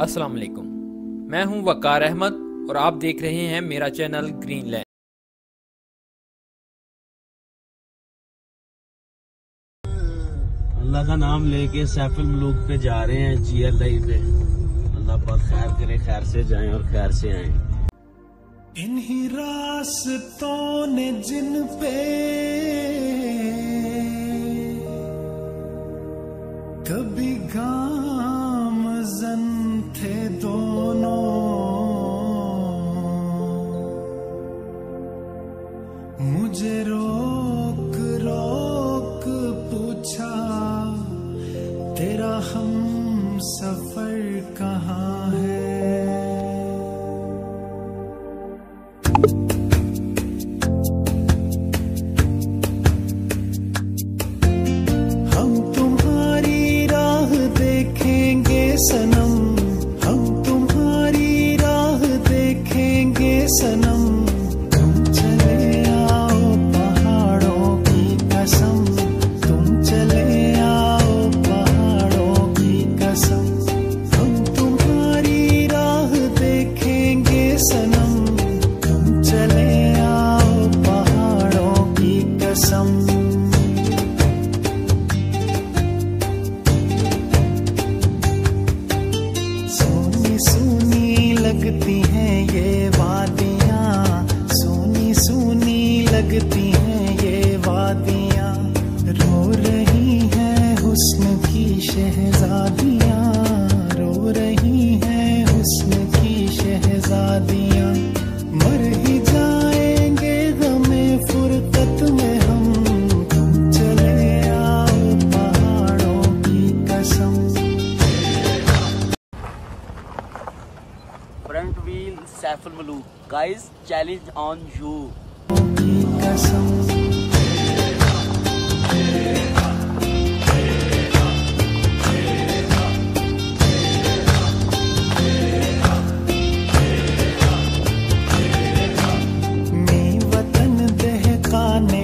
अस्सलाम वालेकुम मैं हूँ वकार अहमद और आप देख रहे हैं मेरा चैनल ग्रीन लैंड। अल्लाह का नाम लेके सैफुल मलूक पे जा रहे हैं जी एल आई पे। अल्लाह पाक खैर करे खैर से जाएँ और खैर से आएँ। इन्हीं रास्तों ने जिन पे कभी गामजन कहाँ है? लगती हैं ये वादियाँ। सोनी सोनी लगती हैं ये वादियाँ। रो रही हैं हुस्न की शहजादियाँ Saiful Malook guys challenge on you वतन दहकाने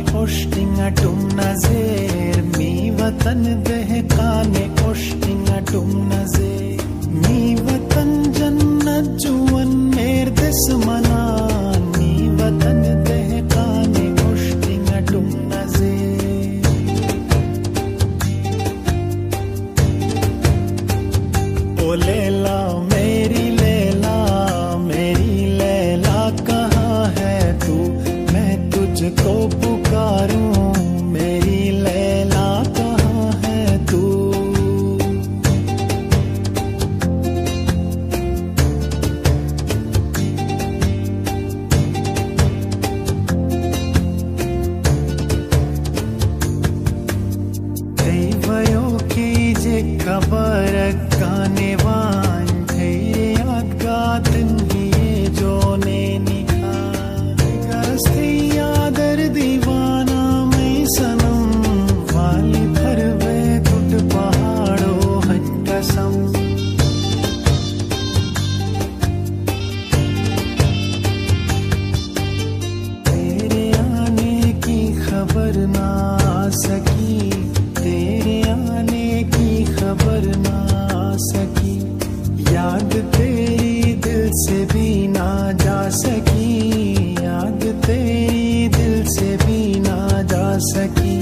याद तेरी दिल से भी ना जा सकी। याद तेरी दिल से भी ना जा सकी।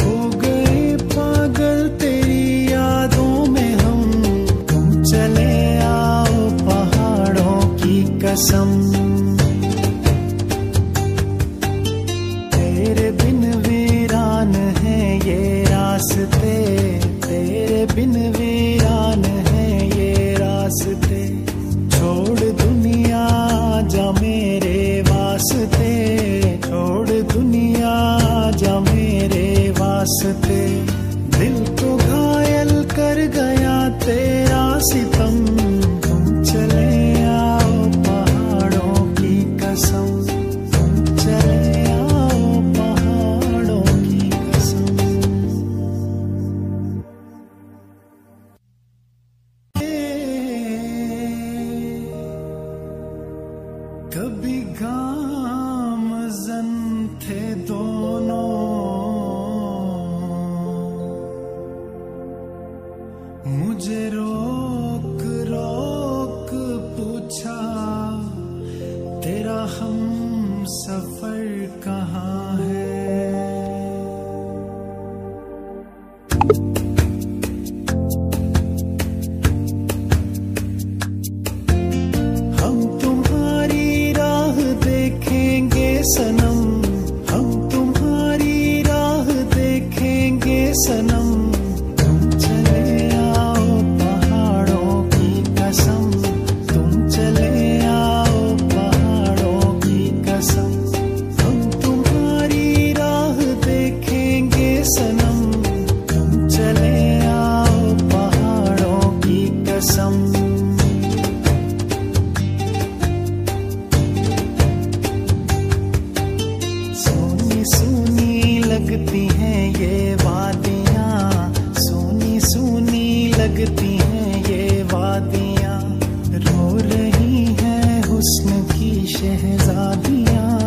हो गए पागल तेरी यादों में हम। तुम चले आओ पहाड़ों की कसम। si te शहजादियाँ रो रही हैं हुस्न की शहजादियाँ।